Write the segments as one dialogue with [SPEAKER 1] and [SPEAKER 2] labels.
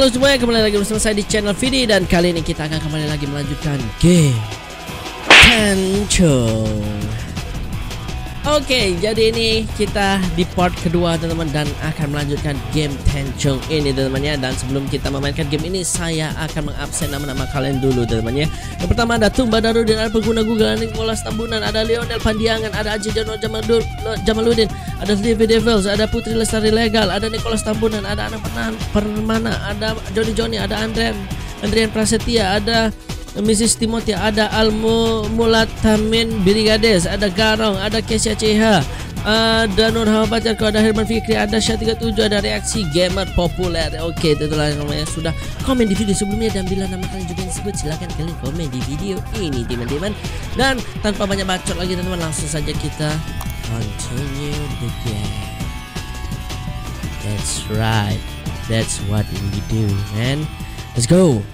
[SPEAKER 1] Halo semuanya, kembali lagi bersama saya di channel Vidi dan kali ini kita akan kembali lagi melanjutkan game Tencho. Oke, jadi ini kita di part kedua teman-teman dan akan melanjutkan game Tenchong ini teman-teman ya. Dan sebelum kita memainkan game ini, saya akan mengabsen nama-nama kalian dulu teman-teman ya. Yang pertama ada Tumba Darudin, ada pengguna Google, ada Nicholas Tambunan, ada Lionel Pandiangan, ada Aji Jono Jamaludin, ada Stevie Devils, ada Putri Lestari Legal, ada Nicholas Tambunan, ada anak Permana, ada Joni Joni, ada Andrian, Andrian Prasetya, ada Mrs. Timothy ada Almu Mulatamin Birigades ada Garong ada Kesia CH ada Nur Pacarku ada Herman Fikri ada Syah 37 ada reaksi gamer populer. Oke itu itulah namanya sudah komen di video sebelumnya dan bila nama kalian juga disebut silahkan kalian komen di video ini teman-teman. Dan tanpa banyak bacot lagi teman-teman langsung saja kita continue the game. That's right. That's what we do man. Let's go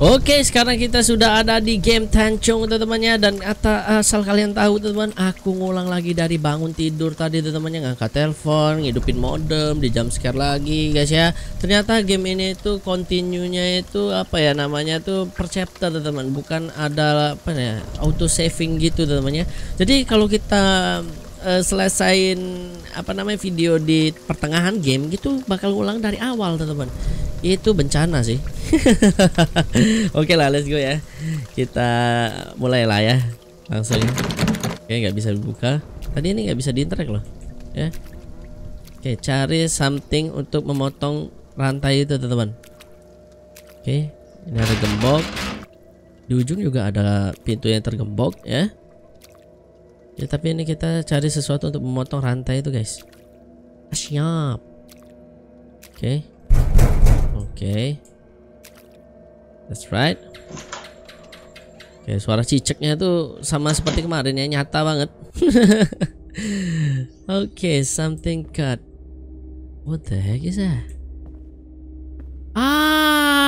[SPEAKER 1] Oke sekarang kita sudah ada di game Tancung teman-temannya. Dan asal kalian tahu teman-teman Aku ngulang lagi dari bangun tidur tadi teman-temannya. Ngangkat telepon, ngidupin modem, di jump scare lagi guys ya. Ternyata game ini tuh continue-nya itu apa ya namanya tuh per chapter teman-teman. Bukan ada apa ya auto saving gitu teman-temannya. Jadi kalau kita uh, selesain apa namanya video di pertengahan game gitu bakal ngulang dari awal teman-teman. Itu bencana sih. Oke lah let's go ya. Kita mulai lah ya langsung oke nggak bisa dibuka. Tadi ini nggak bisa diinterak loh ya. Oke cari something untuk memotong rantai itu teman-teman. Oke ini ada gembok. Di ujung juga ada pintu yang tergembok ya ya tapi ini kita cari sesuatu untuk memotong rantai itu guys. Siap. Oke. Okay. that's right. Oke okay, suara ciceknya tuh sama seperti kemarin ya nyata banget. Oke okay, something cut. What the heck is that? Ah!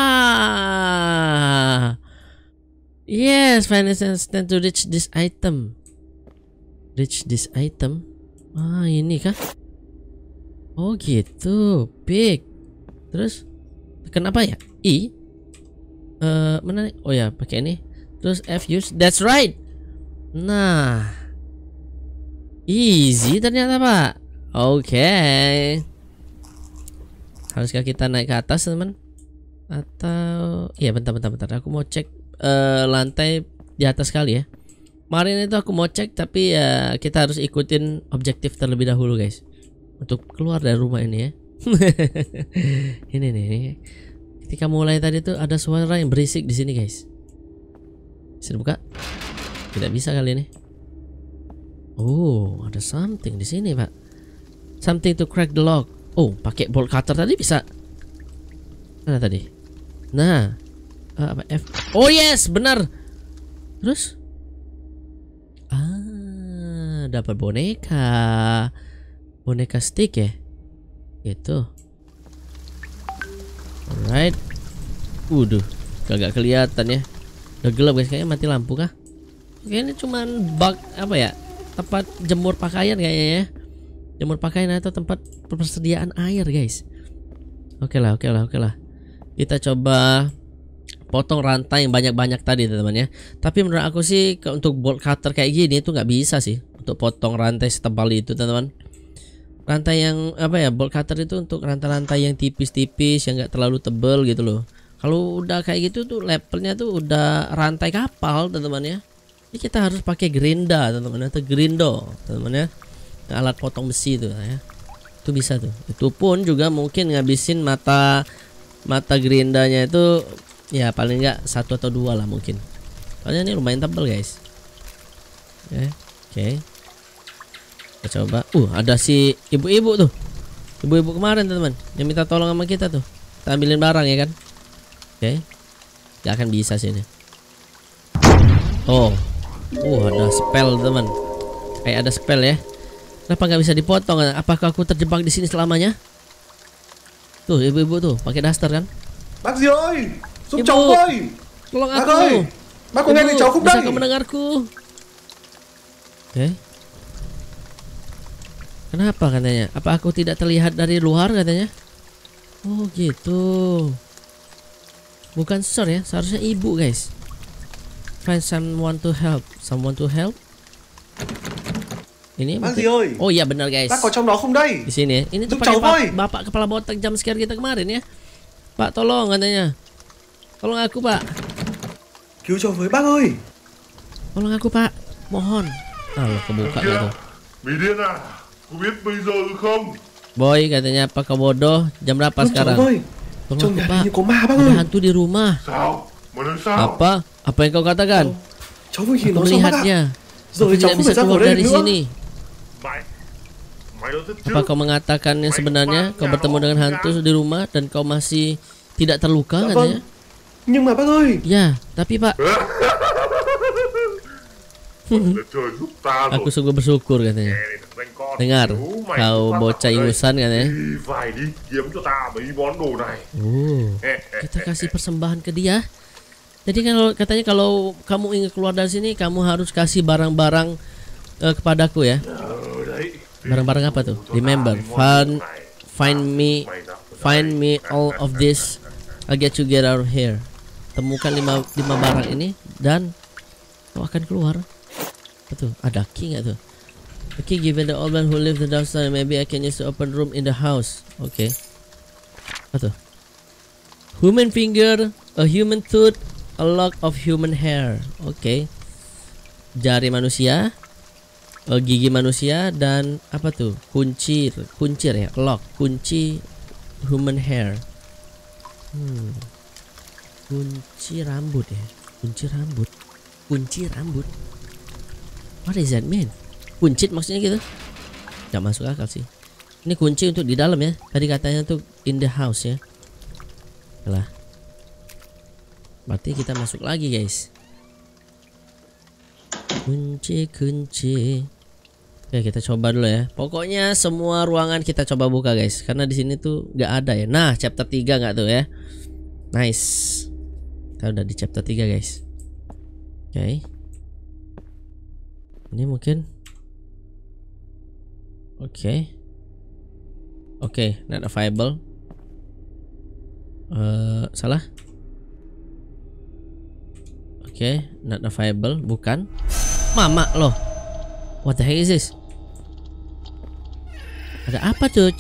[SPEAKER 1] Yes financial stand to reach this item reach this item. Ah ini kah? Oh gitu. Big. Terus kenapa ya? I. Uh, mana? Nih? oh ya pakai ini. Terus f use. That's right. Nah. Easy ternyata pak. Oke. Okay. haruskah kita naik ke atas teman? Atau ya bentar bentar bentar. Aku mau cek uh, lantai di atas kali ya kemarin itu aku mau cek tapi ya kita harus ikutin objektif terlebih dahulu guys untuk keluar dari rumah ini ya ini nih Ketika mulai tadi tuh ada suara yang berisik di sini guys. Bisa dibuka? Tidak bisa kali ini. Oh, ada something di sini pak. Something to crack the lock. Oh, pakai bolt cutter tadi bisa. Mana tadi? Nah, uh, apa F? Oh yes, benar. Terus? Dapat boneka. Boneka stick ya? Itu. Alright. Waduh, kagak kelihatan ya. Udah gelap guys, kayaknya mati lampu kah? Kayaknya cuman bug apa ya? Tempat jemur pakaian kayaknya ya. Jemur pakaian atau tempat persediaan air guys. Oke lah, oke lah, oke lah. Kita coba potong rantai yang banyak-banyak tadi teman-teman ya. Tapi menurut aku sih untuk bolt cutter kayak gini itu nggak bisa sih untuk potong rantai setebal itu teman-teman. Rantai yang apa ya bolt cutter itu untuk rantai-rantai yang tipis-tipis yang enggak terlalu tebel gitu loh. Kalau udah kayak gitu tuh levelnya tuh udah rantai kapal teman-teman ya. Ini kita harus pakai gerinda teman-teman atau grindo teman-teman ya. Alat potong besi itu ya. Itu bisa tuh. Itu pun juga mungkin ngabisin mata mata gerindanya itu ya paling enggak satu atau dua lah mungkin. Soalnya ini lumayan tebel guys. Oke. okay. Kita coba. Uh, ada si ibu-ibu tuh. Ibu-ibu kemarin teman-teman yang minta tolong sama kita tuh. Kita ambilin barang ya kan. Oke. Okay. Gak akan bisa sih ini. Oh. Uh, ada spell teman. Kayak ada spell ya. Kenapa nggak bisa dipotong? Apakah aku terjebak di sini selamanya? Tuh, ibu-ibu tuh pakai daster kan?
[SPEAKER 2] Bác Diệu ơi, giúp cháu với.
[SPEAKER 1] Tolong aku. Bác ơi,
[SPEAKER 2] bác có nghe cháu không
[SPEAKER 1] đây? Bisa mendengarku? Oke. Okay. Kenapa katanya? Apa aku tidak terlihat dari luar katanya? Oh gitu. Bukan sir ya, seharusnya ibu guys. Find someone to help. Someone to help. Ini
[SPEAKER 2] Bác gì ơi?
[SPEAKER 1] Oh iya benar guys.
[SPEAKER 2] Bác có trong đó không đây?
[SPEAKER 1] Di sini ya. Ini tuh
[SPEAKER 2] với.
[SPEAKER 1] bapak kepala botak jam scare kita kemarin ya. Pak tolong katanya. Tolong aku pak.
[SPEAKER 2] Cứu cháu với bác ơi.
[SPEAKER 1] Tolong aku pak. Mohon. Ah kebuka gitu.
[SPEAKER 3] Điên à, có biết bây giờ không?
[SPEAKER 1] Boy katanya apa kau bodoh? Jam berapa
[SPEAKER 2] cháu
[SPEAKER 1] sekarang?
[SPEAKER 2] với.
[SPEAKER 1] Tolong pak.
[SPEAKER 2] hình như có ma bác
[SPEAKER 1] Ada hantu di rumah.
[SPEAKER 3] Sao? Nói sao?
[SPEAKER 1] Apa? Apa yang kau katakan? Aku melihatnya.
[SPEAKER 2] Rồi
[SPEAKER 1] Aku
[SPEAKER 2] cháu
[SPEAKER 1] tidak
[SPEAKER 2] không
[SPEAKER 1] bisa keluar dari sini. Apa kau mengatakan yang sebenarnya kau bertemu dengan hantu di rumah dan kau masih tidak terluka katanya?
[SPEAKER 2] Nhưng mà bác ơi,
[SPEAKER 1] Ya, tapi pak,
[SPEAKER 3] rồi.
[SPEAKER 1] aku sungguh bersyukur katanya. Dengar, kau bocah ingusan
[SPEAKER 3] này.
[SPEAKER 1] Oh, kita kasih persembahan ke dia. Jadi kalau katanya kalau kamu ingin keluar dari sini, kamu harus kasih barang-barang eh, kepadaku ya. Barang-barang apa tuh? Remember, find find me find me all of this. I'll get you get out of here. Temukan lima lima barang ini dan kau akan keluar. Betul. Ada key nggak tuh? The key given the old man who lived the downstairs. Maybe I can use to open room in the house. Oke. Apa tuh? Human finger, a human tooth, a lock of human hair. Oke. Jari manusia, gigi manusia dan apa tuh? Kuncir, kuncir ya, lock, kunci human hair. Hmm. Kunci rambut ya, kunci rambut, kunci rambut. What does that mean? Kuncit maksudnya gitu? Gak masuk akal sih. Ini kunci untuk di dalam ya. Tadi katanya tuh in the house ya. Lah. Berarti kita masuk lagi guys. Kunci kunci. Oke kita coba dulu ya. Pokoknya semua ruangan kita coba buka guys. Karena di sini tuh nggak ada ya. Nah chapter 3 nggak tuh ya. Nice. Kita udah di chapter 3 guys. Oke. Ini mungkin. Oke. Oke, not available. Eh, salah. Oke, not available, bukan. Mama loh. What the heck is this? Ada apa tuh?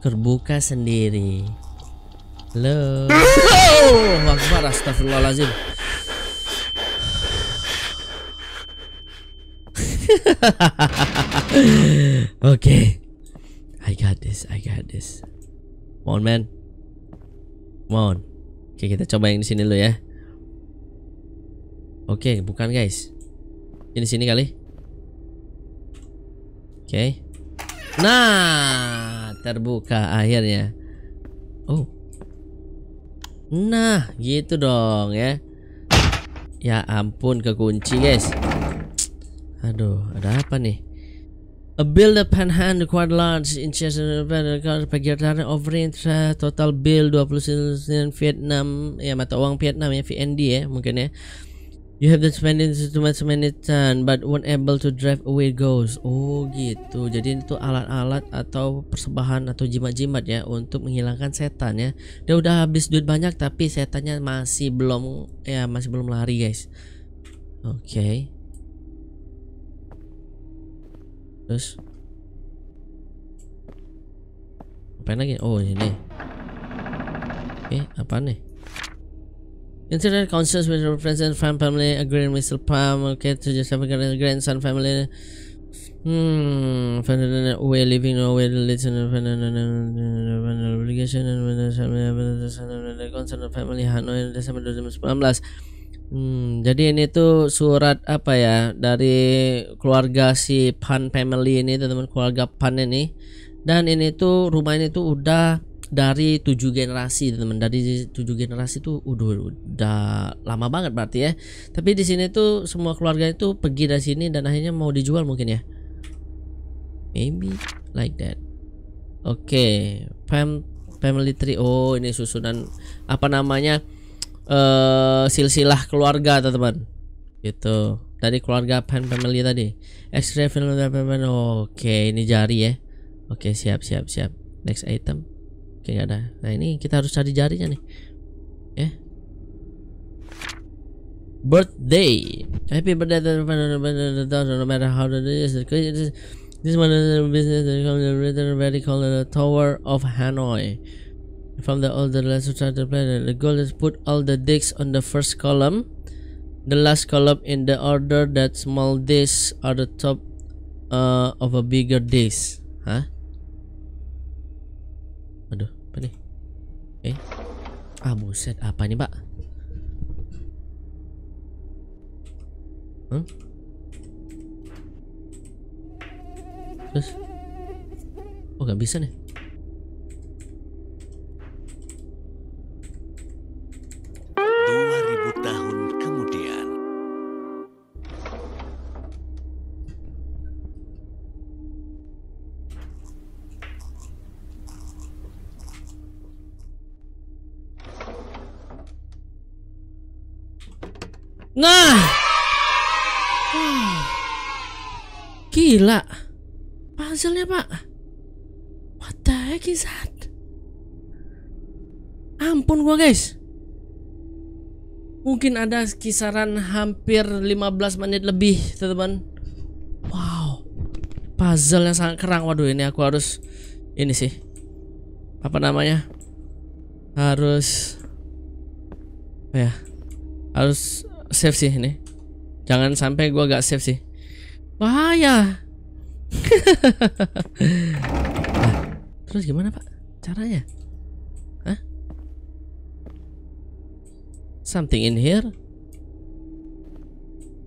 [SPEAKER 1] Terbuka sendiri. Halo. Oh, Akbar, astagfirullahaladzim. Oke. I got this, I got this. Mohon man. Mohon. Oke, kita coba yang di sini dulu ya. Oke, bukan guys. Ini sini kali. Oke. Nah, terbuka akhirnya. Oh. Nah, gitu dong ya. Ya ampun kekunci guys. Aduh, ada apa nih? A bill the panhand quite large inches pergerakan overprint total bill 29 Vietnam ya mata uang Vietnam ya VND ya mungkin ya You have to spend it too much many time but won't able to drive away ghosts. Oh gitu. Jadi itu alat-alat atau persembahan atau jimat-jimat ya untuk menghilangkan setan ya. Dia udah habis duit banyak tapi setannya masih belum ya masih belum lari guys. Oke. Terus apa lagi? Oh ini. Oke, apa nih? Internet concerns with fan family agreeing with Palm okay to just have a grandson family hmm way living away the listen obligation and concern of family Hanoi Desember 2019 Hmm, jadi ini tuh surat apa ya dari keluarga si Pan family ini teman-teman keluarga Pan ini. Dan ini tuh rumah ini tuh udah dari tujuh generasi teman dari tujuh generasi tuh udah udah lama banget berarti ya. Tapi di sini tuh semua keluarga itu pergi dari sini dan akhirnya mau dijual mungkin ya? Maybe like that. Oke fam family tree. Oh ini susunan apa namanya eh silsilah keluarga teman-teman gitu dari keluarga Pan family tadi extra family oke ini jari ya oke siap siap siap next item Oke nggak ada. Nah ini kita harus cari jarinya nih. Ya. Birthday. Happy birthday no matter how it is. This one is a business very called the Tower of Hanoi. From the older lesser to play. The goal is put all the dicks on the first column. The last column in the order that small discs are the top uh, of a bigger disc. Hah? Aduh, apa nih? Eh? Ah, buset. Apa ini, Pak? Hmm? Terus? Oh, nggak bisa nih. Is that? Ampun gua, guys. Mungkin ada kisaran hampir 15 menit lebih, teman-teman. Wow. Puzzle yang sangat kerang. Waduh, ini aku harus ini sih. Apa namanya? Harus ya? Harus save sih ini. Jangan sampai gua gak save sih. Bahaya. Terus gimana, Pak? Caranya? Hah? Something in here?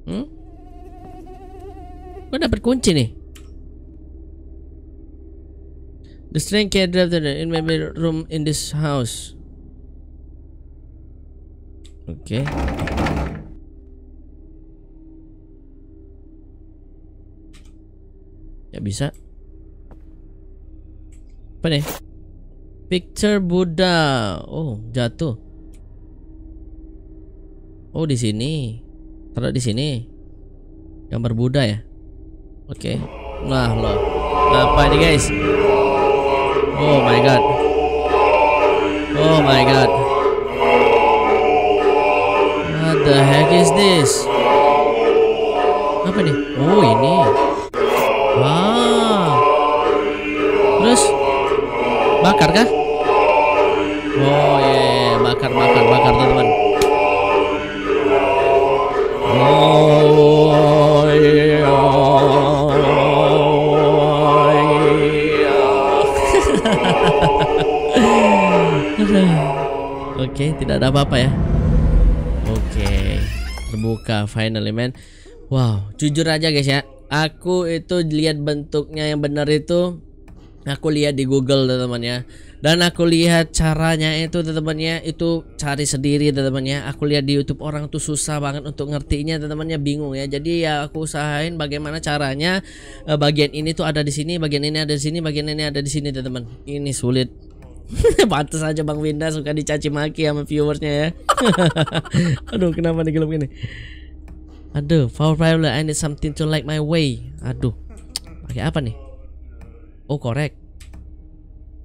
[SPEAKER 1] Hmm? Gua dapat kunci nih. The string can drive in my room in this house. Oke. Ya bisa. Apa nih? Picture Buddha. Oh, jatuh. Oh, di sini. Taruh di sini. Gambar Buddha ya. Oke. Nah, loh. Apa ini, guys? Oh my god. Oh my god. What the heck is this? Apa nih? Oh, ini. Bakar kah? Oh iya, yeah, bakar bakar bakar teman-teman. Oh iya. Oke, tidak ada apa-apa ya. Oke, terbuka finally man. Wow, jujur aja guys ya, aku itu lihat bentuknya yang benar itu aku lihat di Google teman-teman ya dan aku lihat caranya itu teman-teman ya itu cari sendiri teman-teman ya aku lihat di YouTube orang tuh susah banget untuk ngertinya teman-teman ya bingung ya jadi ya aku usahain bagaimana caranya eh, bagian ini tuh ada di sini bagian ini ada di sini bagian ini ada di sini teman-teman ini sulit Pantes aja Bang Winda suka dicaci maki sama viewersnya ya. Aduh, kenapa nih gelap gini? Aduh, problem I need something to light my way. Aduh. Pakai apa nih? Oh, korek.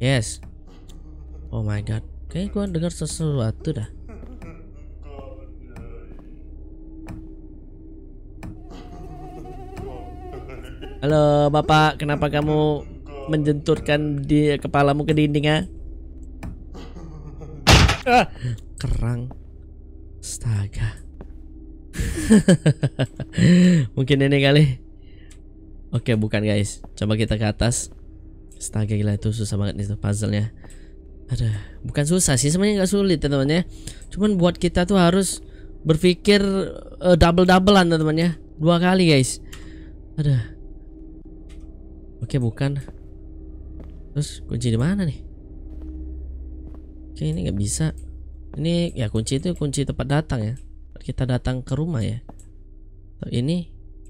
[SPEAKER 1] Yes. Oh my god. Kayaknya gua dengar sesuatu dah. Halo Bapak, kenapa kamu menjenturkan di kepalamu ke dinding ya? Ah, kerang. Astaga. Mungkin ini kali. Oke, bukan guys. Coba kita ke atas. Astaga gila itu susah banget nih puzzle-nya. Ada, bukan susah sih sebenarnya nggak sulit teman-teman ya. Cuman buat kita tuh harus berpikir uh, double-doublean teman-teman ya. Dua kali guys. Ada. Oke, bukan. Terus kunci di mana nih? Oke, ini nggak bisa. Ini ya kunci itu kunci tempat datang ya. Kita datang ke rumah ya. Ini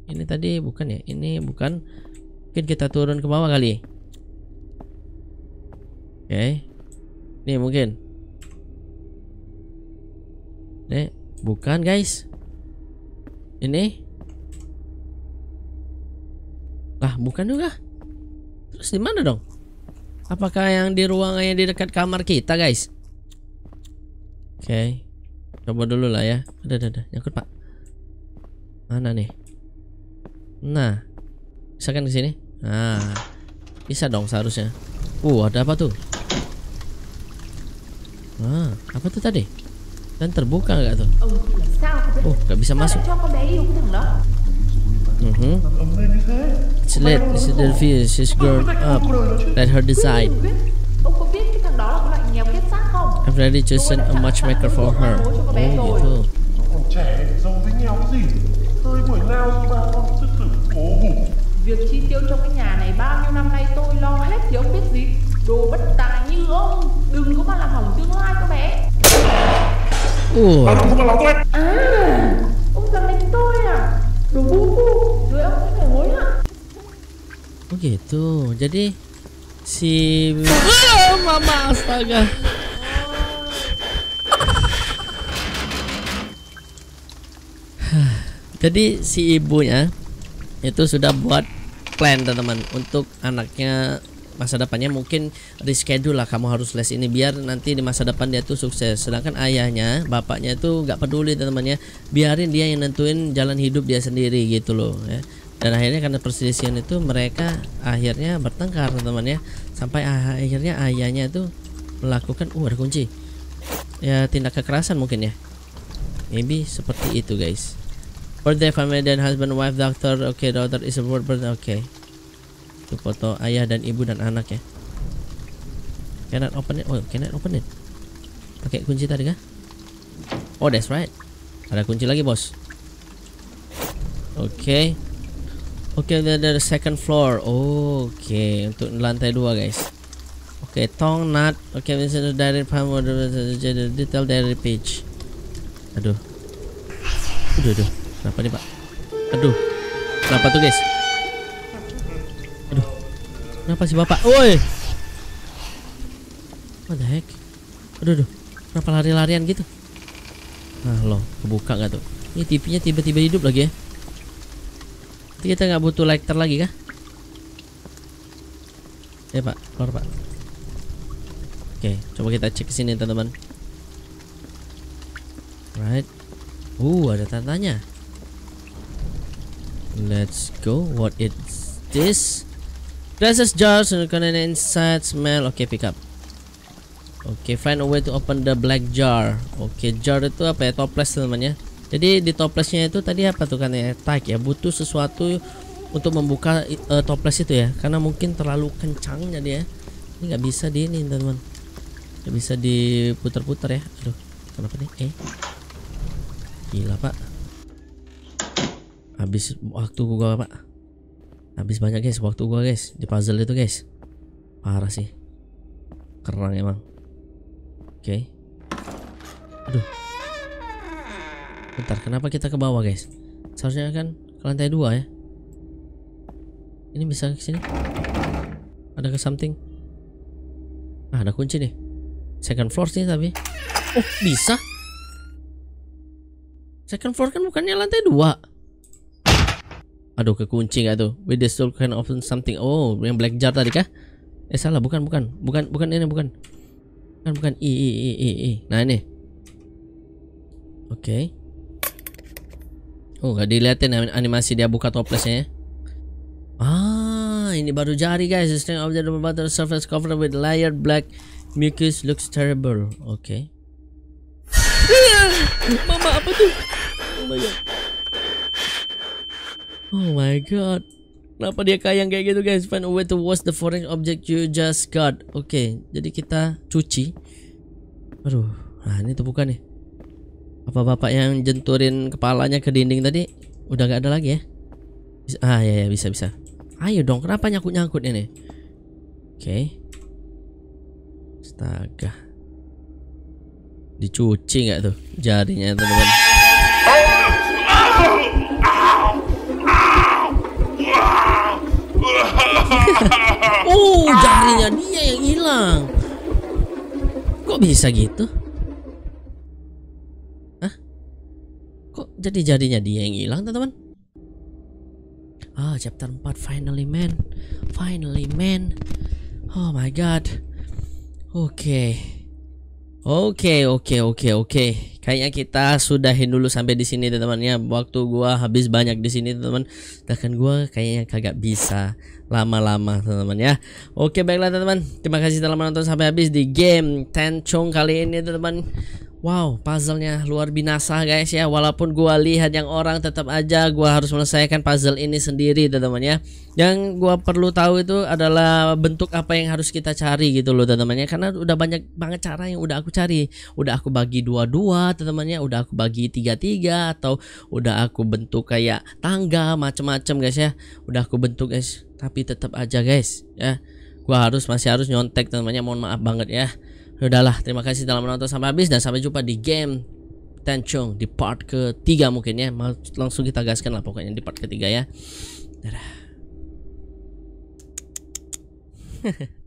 [SPEAKER 1] ini tadi bukan ya? Ini bukan. Mungkin kita turun ke bawah kali. Oke. Nih mungkin. Nih, bukan guys. Ini. Lah, bukan juga. Terus di mana dong? Apakah yang di ruangan yang di dekat kamar kita, guys? Oke. Coba dulu lah ya. Ada, ada, ada. Nyangkut, Pak. Mana nih? Nah. Bisa kan ke sini? Nah. Bisa dong seharusnya. Uh, ada apa tuh? ah, apa tuh tadi? Dan terbuka nggak tuh oh nggak bisa masuk. Mm -hmm. She let the fish his girl up. Let her decide. I've already chosen a matchmaker for her. Oh, gitu.
[SPEAKER 4] Việc chi tiêu trong cái nhà này bao nhiêu năm nay tôi lo hết.
[SPEAKER 1] Uh,
[SPEAKER 3] Không có lóng lên
[SPEAKER 4] À Ông dám đánh tôi à Đồ bu bu Rồi ông sẽ phải hối hận
[SPEAKER 1] oh gitu. Jadi si Ah, mama astaga. Jadi si ibunya itu sudah buat plan teman-teman untuk anaknya masa depannya mungkin reschedule lah kamu harus les ini biar nanti di masa depan dia tuh sukses. Sedangkan ayahnya bapaknya itu nggak peduli teman-teman ya biarin dia yang nentuin jalan hidup dia sendiri gitu loh ya. Dan akhirnya karena perselisihan itu mereka akhirnya bertengkar ya sampai ah- akhirnya ayahnya itu melakukan uh ada kunci. Ya tindak kekerasan mungkin ya. Maybe seperti itu guys. Birthday family dan husband wife doctor oke daughter is a word oke itu foto ayah dan ibu dan anak ya. Cannot open it? Oh cannot open it. Pakai kunci tadi kah? Oh that's right. Ada kunci lagi bos. Oke. Oke okay, dari second floor. Oke untuk lantai dua guys. Oke tong nut. Oke misalnya dari jadi detail dari page aduh. Aduh aduh. Kenapa nih pak? Aduh. Kenapa tuh guys kenapa sih bapak? Woi! What the heck? Aduh aduh. Kenapa lari-larian gitu? Nah loh. Kebuka nggak tuh? Ini TV-nya tiba-tiba hidup lagi ya? Nanti kita nggak butuh lighter lagi kah? Ya pak. Keluar pak. Oke coba kita cek sini teman-teman. Right. Uh ada tandanya. Let's go. What is this? Glasses jars and contain inside smell. Okay, pick up. Okay, find a way to open the black jar. Okay, jar itu apa ya? Toples teman-teman. Jadi di toplesnya itu tadi apa tuh kan ya? Tag ya. Butuh sesuatu untuk membuka eh, toples itu ya. Karena mungkin terlalu kencang jadi ya. Ini nggak bisa di ini teman-teman. Nggak bisa diputar-putar ya. Aduh, kenapa nih? Eh, gila pak habis waktu gua pak habis banyak guys. Waktu gua guys. Di puzzle itu guys. Parah sih. Kerang emang. Oke. Aduh. Bentar kenapa kita ke bawah guys? Seharusnya kan ke lantai dua ya? Ini bisa ke sini? Ada ke something? Ah ada kunci nih. Second floor sih tapi. Oh bisa? Second floor kan bukannya lantai dua Aduh kekunci gak tuh? With the soul can open something. Oh yang black jar tadi kah? Eh salah. Bukan bukan. Bukan bukan ini bukan. Bukan bukan. I I I I, I. Nah ini. Oke. Okay. Oh gak diliatin anim- animasi dia buka toplesnya ya? Ah ini baru jari guys. The string of the butter surface covered with layered black mucus looks terrible. Oke. Okay. Mama apa tuh? Oh my god Oh my god. Kenapa dia kayang kayak gitu guys? Find a way to wash the foreign object you just got. Oke, jadi kita cuci. Aduh, nah ini tuh bukan nih. Apa bapak yang jenturin kepalanya ke dinding tadi udah gak ada lagi ya? Bisa, ah ya ya bisa bisa. Ayo dong, kenapa nyangkut nyangkut ini? Oke. Astaga. Dicuci nggak tuh jarinya teman-teman? Oh, jarinya dia yang hilang. Kok bisa gitu? Hah? Kok jadi jarinya dia yang hilang, teman-teman? Ah, chapter 4 finally man. Finally man. Oh my god. Oke. Oke, oke, oke, oke. Kayaknya kita sudahin dulu sampai di sini teman-teman ya. Waktu gua habis banyak di sini teman-teman. Sedangkan gua kayaknya kagak bisa lama-lama teman-teman ya. Oke, baiklah teman-teman. Terima kasih telah menonton sampai habis di game Tenchong kali ini teman-teman. Wow, puzzlenya luar binasa guys ya. Walaupun gua lihat yang orang tetap aja gua harus menyelesaikan puzzle ini sendiri teman-teman ya. Yang gua perlu tahu itu adalah bentuk apa yang harus kita cari gitu loh teman-teman ya. Karena udah banyak banget cara yang udah aku cari. Udah aku bagi dua-dua teman-teman ya. Udah aku bagi tiga-tiga atau udah aku bentuk kayak tangga macem-macem guys ya. Udah aku bentuk guys. Tapi tetap aja guys ya. Gua harus masih harus nyontek teman-teman ya. Mohon maaf banget ya. Udahlah, terima kasih telah menonton sampai habis dan sampai jumpa di game Tenchong di part ketiga mungkin ya. Langsung kita gaskan lah pokoknya di part ketiga ya. Dadah.